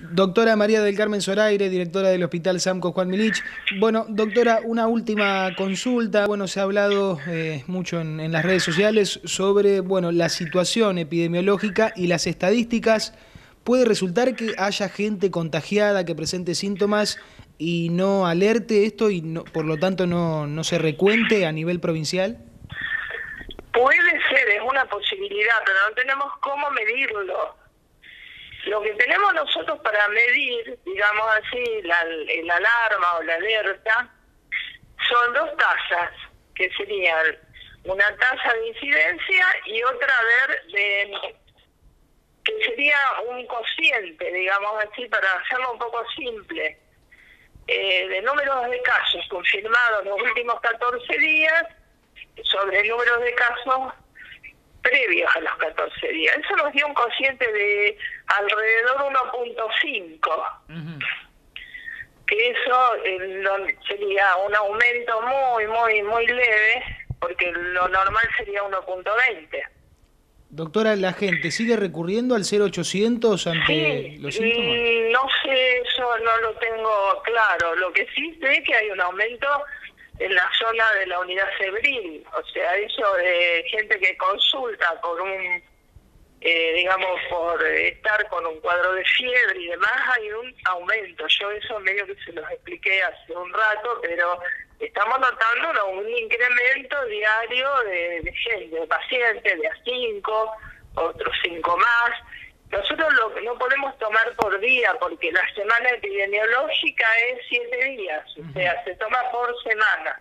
Doctora María del Carmen Zoraire, directora del Hospital Samco Juan Milich. Bueno, doctora, una última consulta. Bueno, se ha hablado eh, mucho en, las redes sociales sobre bueno, la situación epidemiológica y las estadísticas. ¿Puede resultar que haya gente contagiada que presente síntomas y no alerte esto y no, por lo tanto no, no se recuente a nivel provincial? Puede ser, es una posibilidad, pero no tenemos cómo medirlo. Lo que tenemos nosotros para medir, digamos así, la, el alarma o la alerta, son dos tasas, que serían una tasa de incidencia y otra de que sería un cociente, digamos así, para hacerlo un poco simple, eh, de números de casos confirmados los últimos 14 días sobre el número de casos previos a los 14 días. Eso nos dio un cociente de alrededor 1.5. Que eso eh, sería un aumento muy, muy, muy leve, porque lo normal sería 1.20. Doctora, ¿la gente sigue recurriendo al 0800 ante los síntomas? No sé, eso no lo tengo claro. Lo que sí sé es que hay un aumento en la zona de la unidad febril, o sea, eso de gente que consulta por un, eh, digamos, por estar con un cuadro de fiebre y demás, hay un aumento. Yo eso medio que se los expliqué hace un rato, pero estamos notando un incremento diario de, gente, de pacientes, de a cinco, otros cinco más. Nosotros lo no podemos tomar por día porque la semana epidemiológica es siete días, o sea, se toma por semana.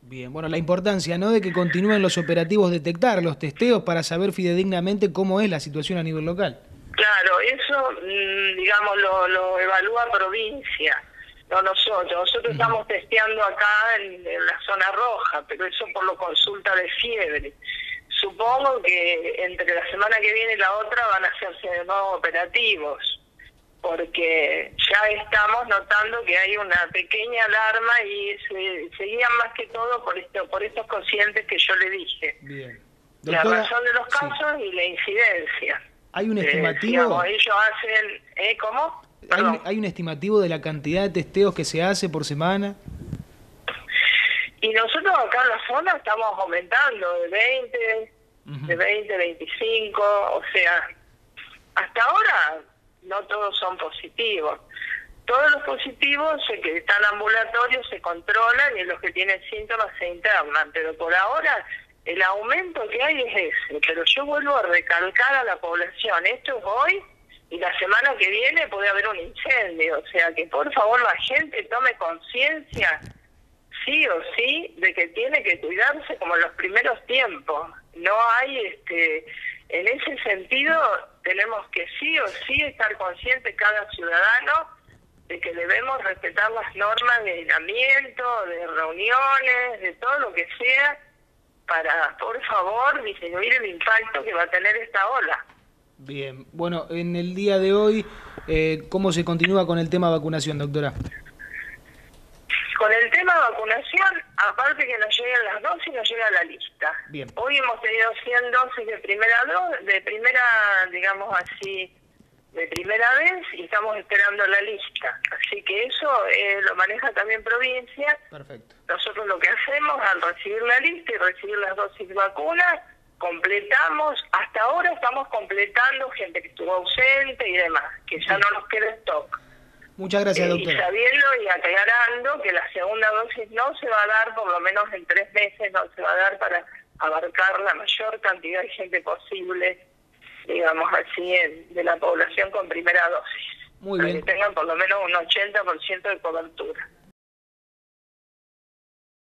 Bien, bueno, la importancia, ¿no?, de que continúen los operativos detectar, los testeos para saber fidedignamente cómo es la situación a nivel local. Claro, eso, mm, digamos, lo, lo evalúa provincia, no nosotros. Nosotros estamos testeando acá en, en la zona roja, pero eso por lo consulta de fiebre supongo que entre la semana que viene y la otra van a hacerse de nuevo operativos, porque ya estamos notando que hay una pequeña alarma y se, seguían más que todo por esto, por estos conscientes que yo le dije. Bien. la razón de los casos y la incidencia. ¿Hay un eh, estimativo? ellos hacen, ¿eh? ¿Cómo? ¿Hay ¿Hay un estimativo de la cantidad de testeos que se hace por semana? Y nosotros acá en la zona estamos aumentando de 20, de 20, 25, o sea, hasta ahora no todos son positivos. Todos los positivos que están ambulatorios se controlan y los que tienen síntomas se internan, pero por ahora el aumento que hay es ese. Pero yo vuelvo a recalcar a la población, esto es hoy y la semana que viene puede haber un incendio, o sea que por favor la gente tome conciencia sí o sí de que tiene que cuidarse como los primeros tiempos. No hay, este, en ese sentido, tenemos que sí o sí estar conscientes cada ciudadano de que debemos respetar las normas de aislamiento, de reuniones, de todo lo que sea, para, por favor, disminuir el impacto que va a tener esta ola. Bien, bueno, en el día de hoy, eh, ¿cómo se continúa con el tema vacunación, doctora? Tema vacunación, aparte que nos llegan las dosis, nos llega la lista. Bien. Hoy hemos tenido 100 dosis de primera dosis, de primera, digamos así, de primera vez y estamos esperando la lista. Así que eso eh, lo maneja también provincia. Perfecto. Nosotros lo que hacemos al recibir la lista y recibir las dosis de vacunas, completamos, hasta ahora estamos completando gente que estuvo ausente y demás, que ya no nos queda stock. Muchas gracias, doctora. Y sabiendo y aclarando que la segunda dosis no se va a dar, por lo menos en tres meses, no se va a dar para abarcar la mayor cantidad de gente posible, digamos así, de la población con primera dosis. Muy bien. Para que tengan por lo menos un 80% de cobertura.